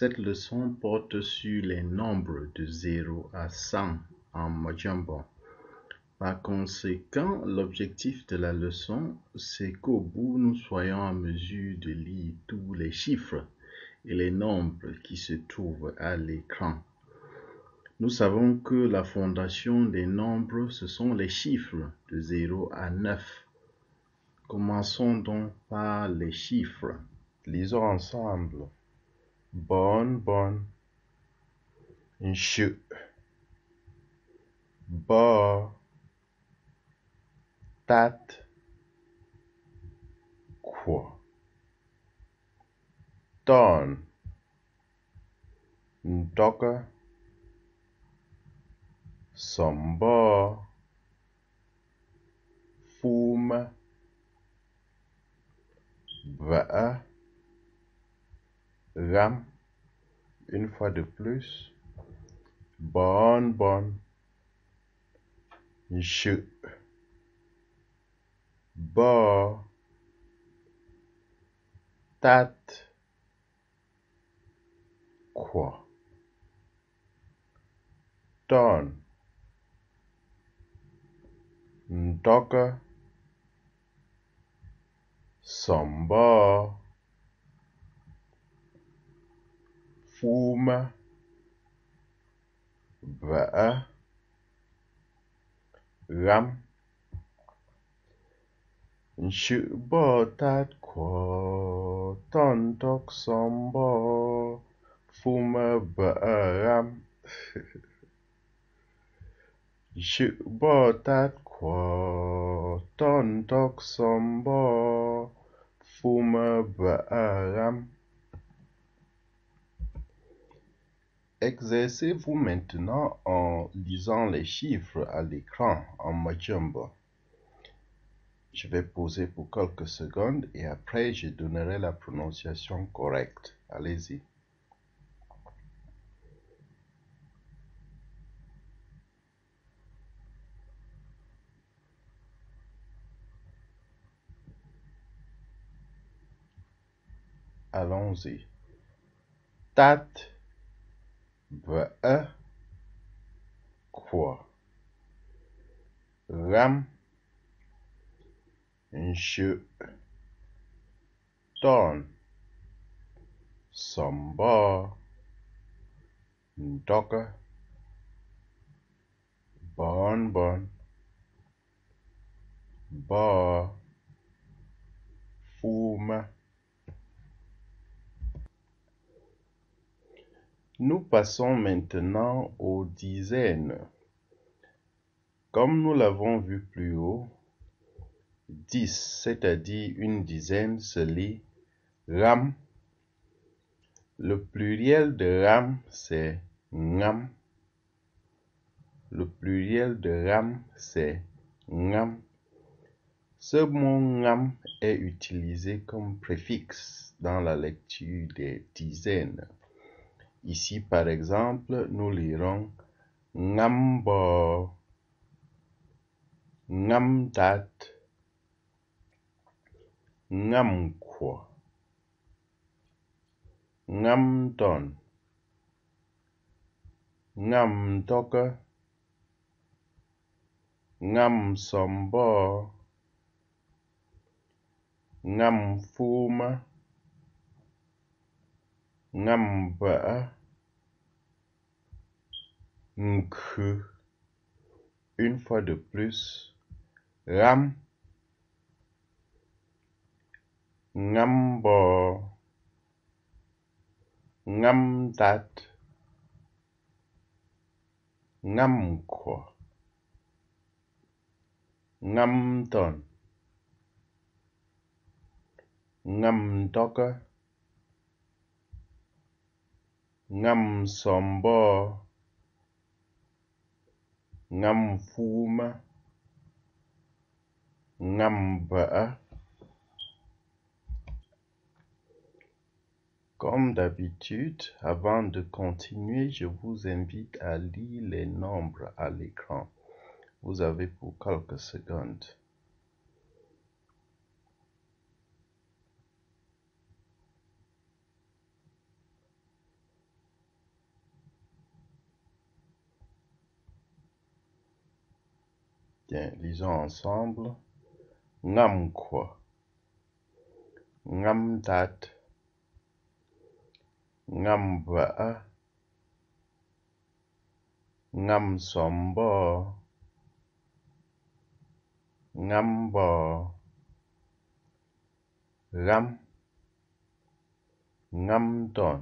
Cette leçon porte sur les nombres de 0 à 100 en Mojambo. Par conséquent, l'objectif de la leçon, c'est qu'au bout, nous soyons en mesure de lire tous les chiffres et les nombres qui se trouvent à l'écran. Nous savons que la fondation des nombres, ce sont les chiffres de 0 à 9. Commençons donc par les chiffres. Lisons ensemble. Born, born, and shoot. Ball, that, qua. Don, Docker, Sombor, Fuma, Vaa. Ram. Une fois de plus. Bon, bon. Je. Ba. Tat. Quoi. Ton. Ntoka. Samba. fuma, vẽ, găm. Sự bò tát của ton tóc xóm bò, fuma vẽ găm. Sự bò tát của ton tóc xóm bò, fuma vẽ găm. Exercez-vous maintenant en lisant les chiffres à l'écran en Majumba. Je vais poser pour quelques secondes et après je donnerai la prononciation correcte. Allez-y. Allons-y. Bvə̌ kwa, ram, nshʉ́ʼ tɔ̂n samba, ndɔ́kə́ bon bon ba fuma Nous passons maintenant aux dizaines. Comme nous l'avons vu plus haut, 10, c'est-à-dire une dizaine, se lit ram. Le pluriel de ram, c'est ngam. Le pluriel de ram, c'est ngam. Ce mot ngam est utilisé comme préfixe dans la lecture des dizaines. Ici, par exemple, nous lirons Ngambo, Ngamtat, Ngamkwa, Ngamton, Ngamtoka, Ngamsombo, Ngamfuma, Ŋ̂âmbə́ ŋkyə̂ une fois de plus. Gháp ŋámboŋ, ŋámndat, ŋámkhwə, ŋámtə̂ŋ, ŋámtə́kə́. Ngamkwa, Ngamton, Ngamtoka, Ngamsombo, Ngamfuma, Ngamba. Comme d'habitude, avant de continuer, je vous invite à lire les nombres à l'écran. Vous avez pour quelques secondes. Bien, lisons ensemble. Ngam quoi? Ngam dat. Ngam ba'a. Ngam sombo. Ngam bo. Ram. Ngam don.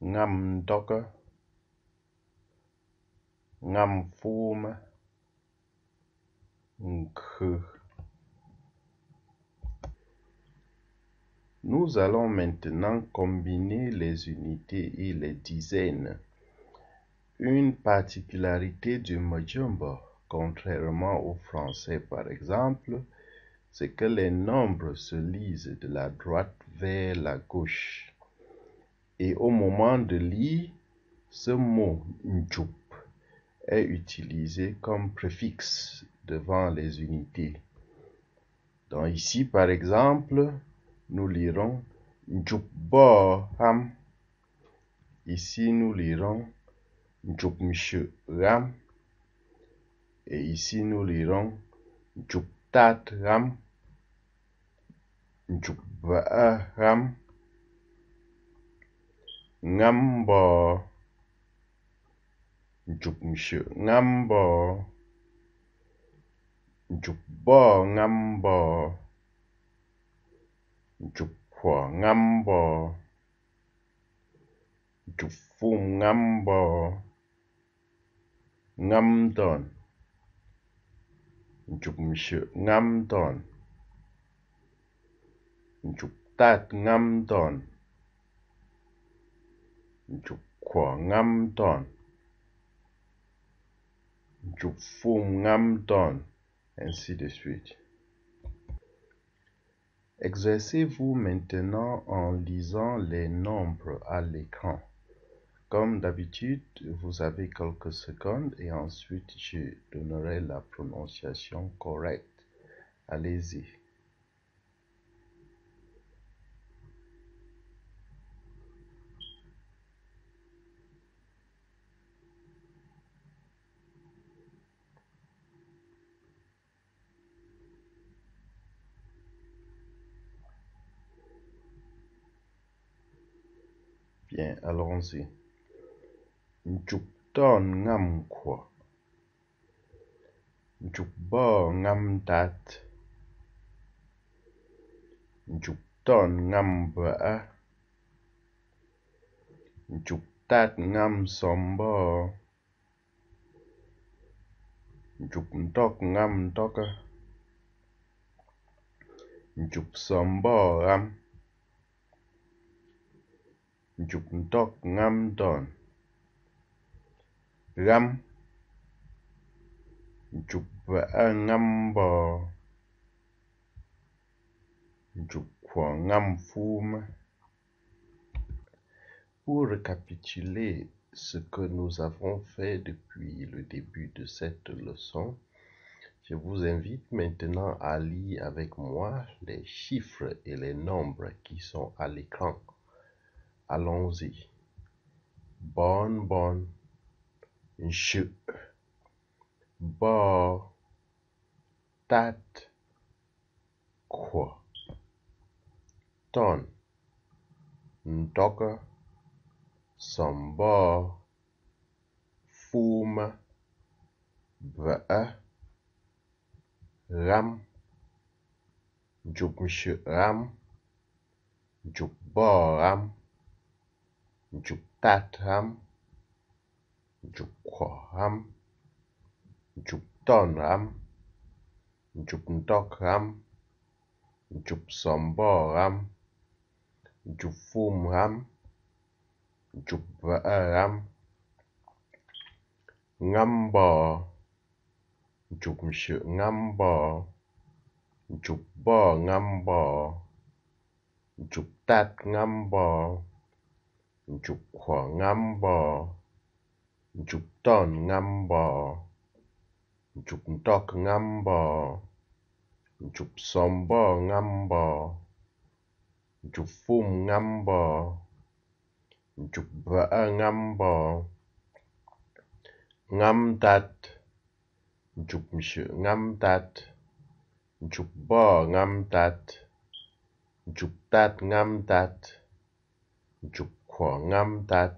Ngam Nous allons maintenant combiner les unités et les dizaines. Une particularité du Mojumbo, contrairement au français par exemple, c'est que les nombres se lisent de la droite vers la gauche. Et au moment de lire, ce mot est utilisé comme préfixe devant les unités. Donc ici, par exemple, nous lirons ham. Ici, nous lirons ram. Et ici, nous lirons ram. ram. chụp miếng ngâm bò, chụp bò ngâm bò, chụp nshyə̂ ngâm bò, chụp phun ngâm bò, ngâm Njup chụp ŋə́mboŋ. ngâm Njup chụp tát ngâm tât chụp Njup ngâm ŋə́mntɔ́n. Ngamdon ainsi de suite. Exercez-vous maintenant en lisant les nombres à l'écran. Comme d'habitude, vous avez quelques secondes et ensuite je donnerai la prononciation correcte. Allez-y. Bien, allons-y. Nchụp ton ngâm khua. Nchụp bo ngâm tat. Nchụp ton ngâm vỡ. Nchụp tat ngâm xóm bo. Nchụp tóc ngâm tóc. Nchụp xóm bo ngâm. Ngam fume. Pour récapituler ce que nous avons fait depuis le début de cette leçon, je vous invite maintenant à lire avec moi les chiffres et les nombres qui sont à l'écran. Allons-y. Bon, bon. Je. Bo. Tat. Quoi? Ton. Ndoka. Sombo. Fuma. Va'a. Ram. Jukmshu ram. Dục tà tham Dục khổ ham Dục tòn ham Dục tóc ham Dục xóm bò ham Dục phùm ham Dục vỡ ham Ngâm bò Dục sự ngâm bò Dục bò ngâm bò Dục tạt ngâm bò. Chụp khoảng ngâm bò Chụp tòn ngâm bò Chụp tóc ngâm bò Chụp xóm bò ngâm bò Chụp phum ngắm bò Chụp vỡ ngắm bò Ngắm tạch Chụp sự ngâm tạch Chụp bò ngâm tạch Chụp tát ngâm tạch chụp khua ngâm tat,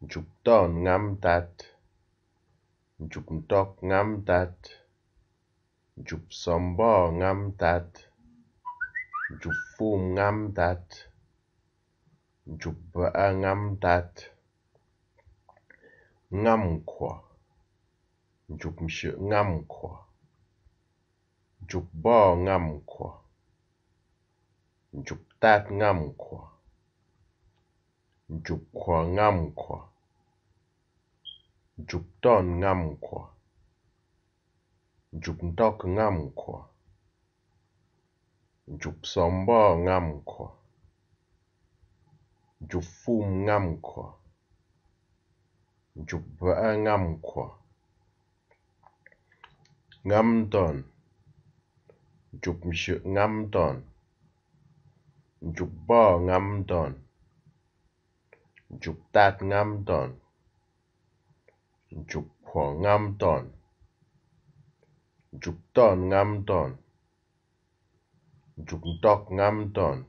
nchụp ton ngâm tat, nchụp tóc ngam tat, nchụp sombo ngâm tat, nchụp phum ngâm tat, nchụp vỡ ngâm tat, ngâm khua, nchụp sự ngâm khua, nchụp bo ngâm khua, nchụp tát ngâm khua. Ncùpkwà ŋâm-ŋkwà, ncùptɔ̂ ŋâm-ŋkwà, ncùpntɔ́k ŋâm-ŋkwà, ncùpsɔ̀mbɔ̂ ŋâm-ŋkwà, ncùpfûm ŋâm-ŋkwà, ncùpvə̀ʼə̀ ŋâm-ŋkwà, ŋâm-ntɔ̂n, ncùpnshʉ̀ʼ ŋâm-ntɔ̂n, ncùpbɔ̂ ŋâm-ntɔ̂n Chụp tạt ngâm tòn. Chụp phỏ ngâm tòn. Chụp tòn ngâm tòn. Chụp tóc ngâm tòn.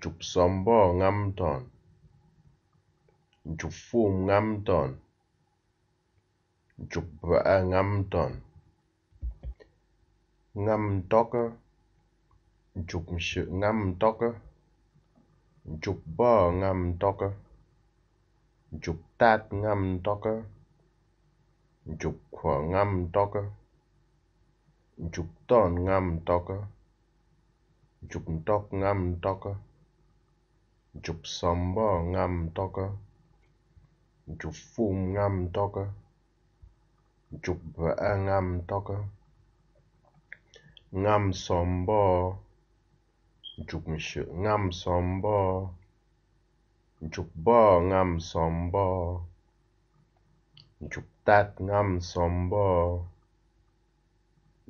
Chụp xóm bò ngam tòn. Chụp phùm ngâm tòn. Chụp vã ngâm tòn. Ngâm tóc. Chụp sự ngâm tóc á. Chụp bơ ngâm toka. Chụp tát ngâm toka. Chụp khở ngâm toka. Chụp tôn ngâm toka. Chụp tóc ngâm toka. Chụp sầm bơ ngâm toka. Chụp phum ngâm toka. Chụp vẽ ngâm toka. Ngâm sầm bơ Nzuk nshyə̂ ŋâm sɔ̌ɔn mbɔ́? Nzuk bɔ̂ ŋâm sɔ̌ɔn mbɔ́? Nzuk tât ŋâm sɔ̌ɔn mbɔ́?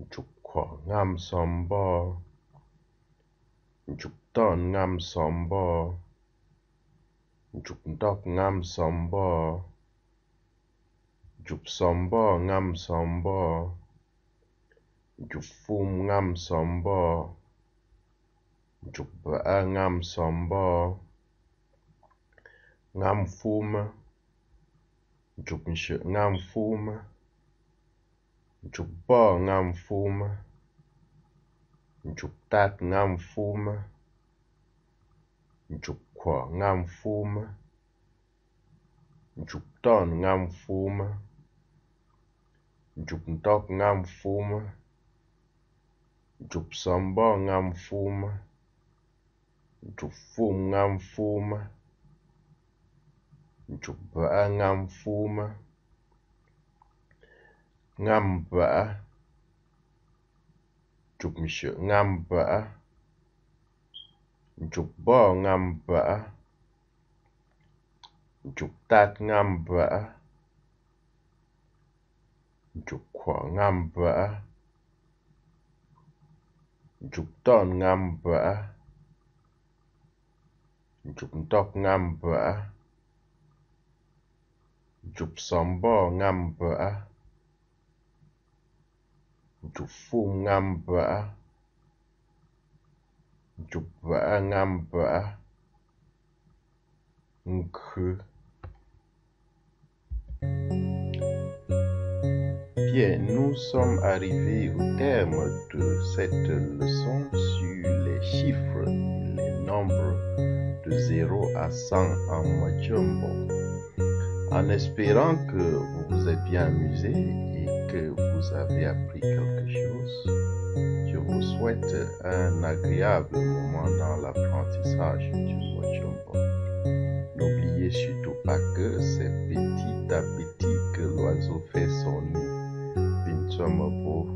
Nzuk kwaʼ ŋâm sɔ̌ɔn mbɔ́? Nzuk tɔ̂n ŋâm sɔ̌ɔn mbɔ́? Nzuk ndɔ̂k ŋâm sɔ̌ɔn mbɔ́? Nzuk sɔ̌ɔn-mbɔ̂ ŋâm sɔ̌ɔn mbɔ́? Nzuk fûm ŋâm sɔ̌ɔn mbɔ́? Ntsup a ṅam somboo, chụp fumǝ, ntsup nshyəʼ ṅam fumǝ, ntsup pɔ̂ ṅam fumǝ, ntsup tât ṅam fumǝ, ntsup kwɔ̂ ṅam fumǝ, ntsup tɔ̂n chụp fumǝ, ntsup ntɔ̂k ṅam fumǝ, ntsup sombɔ̂ ṅam fumǝ. Ncùfû ŋa mfuma, ncùbe'e ŋa mfuma, ŋa mbe'e, ncùbshe' ŋa mbe'e, ncùbɔ́ ŋa mbe'e, ncùbtât ŋa mbe'e, ncùkwo' ŋa mbe'e, ncùbtôd ŋa mbe'e. Ba'a, njuk fum ngam ba'a, njuk ba'a ngam ba'a, nkɨ. Bien, nous sommes arrivés au terme de cette leçon sur les chiffres les nombres de 0 à 100 en Majumbo. En espérant que vous vous êtes bien amusé et que vous avez appris quelque chose, je vous souhaite un agréable moment dans l'apprentissage du Majumbo. N'oubliez surtout pas que c'est petit à petit que l'oiseau fait son nid. Binchomabo